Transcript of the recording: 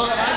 No,